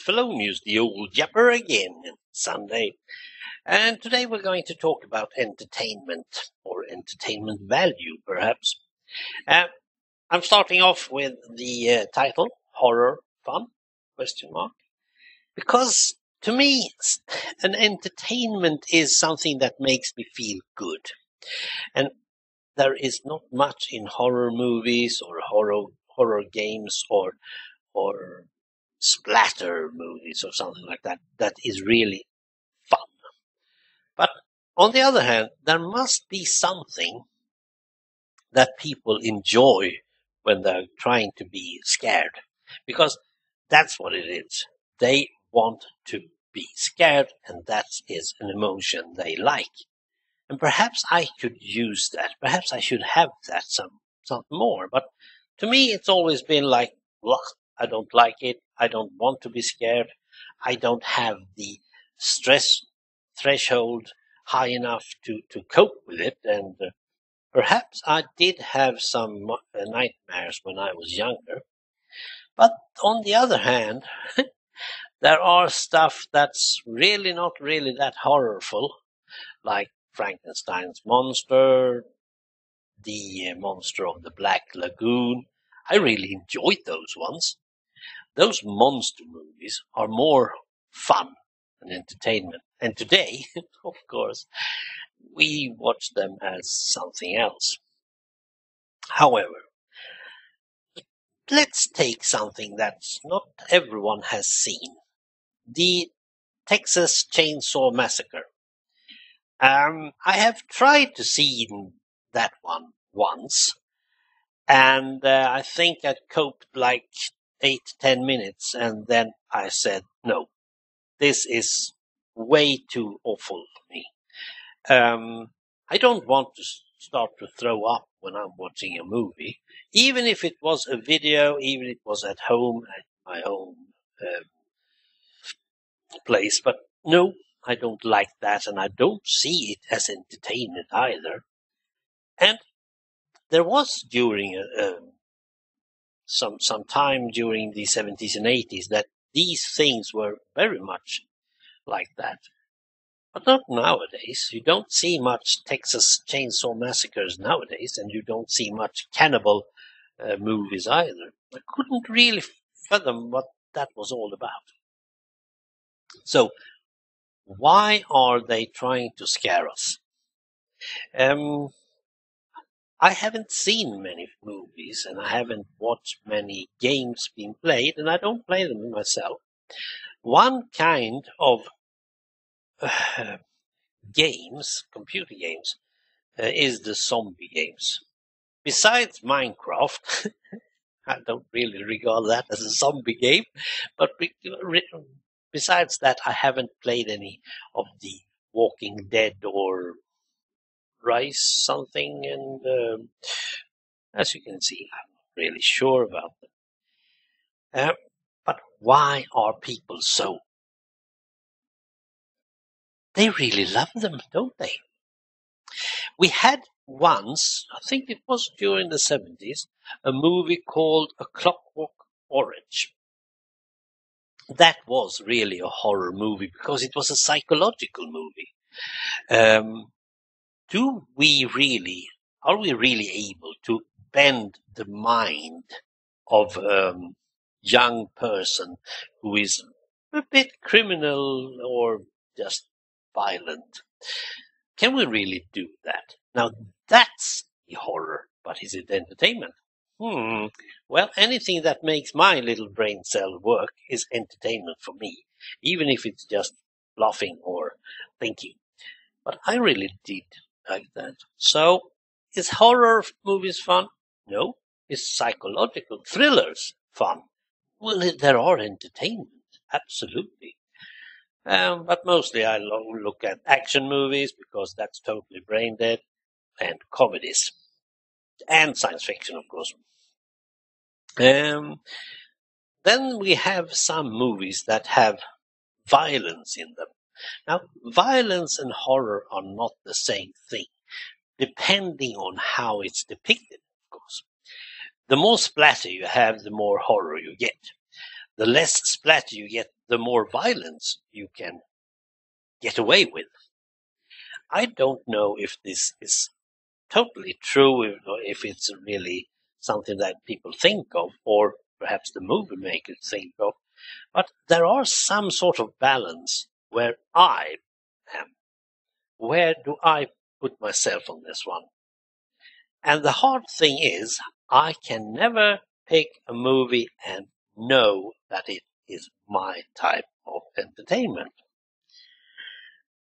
it's Fellonius, the old japper again, Sunday. And today we're going to talk about entertainment, or entertainment value, perhaps. Uh, I'm starting off with the uh, title, Horror Fun, question mark. Because to me, an entertainment is something that makes me feel good. And there is not much in horror movies or horror horror games or or splatter movies or something like that that is really fun. But on the other hand, there must be something that people enjoy when they're trying to be scared because that's what it is. They want to be scared and that is an emotion they like. And perhaps I could use that. Perhaps I should have that some, some more. But to me, it's always been like, look, I don't like it. I don't want to be scared. I don't have the stress threshold high enough to, to cope with it. And uh, perhaps I did have some uh, nightmares when I was younger. But on the other hand, there are stuff that's really not really that horrorful, like Frankenstein's monster, the uh, monster of the Black Lagoon. I really enjoyed those ones. Those monster movies are more fun and entertainment. And today, of course, we watch them as something else. However, let's take something that not everyone has seen. The Texas Chainsaw Massacre. Um, I have tried to see that one once, and uh, I think I coped like eight ten minutes, and then I said, no, this is way too awful for me. Um, I don't want to start to throw up when I'm watching a movie, even if it was a video, even if it was at home at my own um, place. But no, I don't like that, and I don't see it as entertainment either. And there was during a, a, some some time during the 70s and 80s that these things were very much like that. But not nowadays. You don't see much Texas Chainsaw Massacres nowadays, and you don't see much cannibal uh, movies either. I couldn't really fathom what that was all about. So, why are they trying to scare us? Um, I haven't seen many movies and I haven't watched many games being played, and I don't play them myself. One kind of uh, games, computer games, uh, is the zombie games. Besides Minecraft, I don't really regard that as a zombie game, but besides that, I haven't played any of the Walking Dead or Rise something, and um, as you can see, I'm not really sure about them. Uh, but why are people so? They really love them, don't they? We had once, I think it was during the 70s, a movie called A Clockwork Orange. That was really a horror movie because it was a psychological movie. Um, do we really, are we really able to bend the mind of a um, young person who is a bit criminal or just violent? Can we really do that? Now that's horror, but is it entertainment? Hmm. Well, anything that makes my little brain cell work is entertainment for me, even if it's just laughing or thinking. But I really did like that. So, is horror movies fun? No. Is psychological thrillers fun? Well, there are entertainment, absolutely. Um, but mostly I look at action movies because that's totally brain dead, and comedies, and science fiction, of course. Um, then we have some movies that have violence in them. Now, violence and horror are not the same thing, depending on how it's depicted, of course. The more splatter you have, the more horror you get. The less splatter you get, the more violence you can get away with. I don't know if this is totally true, or if it's really something that people think of, or perhaps the movie makers think of, but there are some sort of balance where I am. Where do I put myself on this one? And the hard thing is, I can never pick a movie and know that it is my type of entertainment.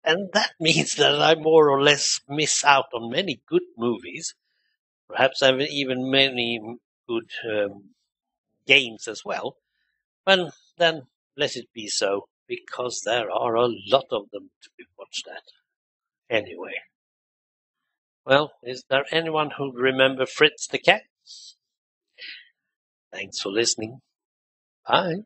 And that means that I more or less miss out on many good movies, perhaps even many good um, games as well. Well, then let it be so, because there are a lot of them to be watched at. Anyway. Well, is there anyone who remember Fritz the cat? Thanks for listening. Bye.